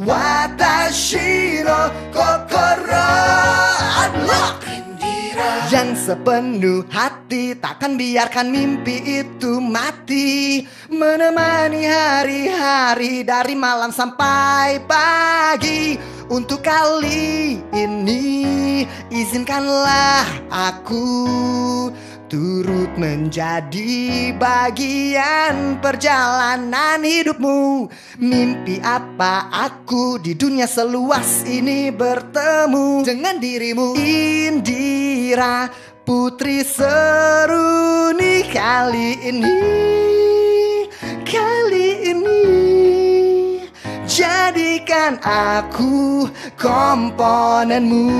Watashi no kokoro unlock. Yang sepenuh hati Takkan biarkan mimpi itu mati. Menemani hari-hari Dari malam sampai pagi. Untuk kali ini Izinkanlah aku turut menjadi bagian perjalanan hidupmu. Mimpi apa aku di dunia seluas ini bertemu Dengan dirimu? Indira Putri seruni kali ini Kali ini. Jadikan aku komponenmu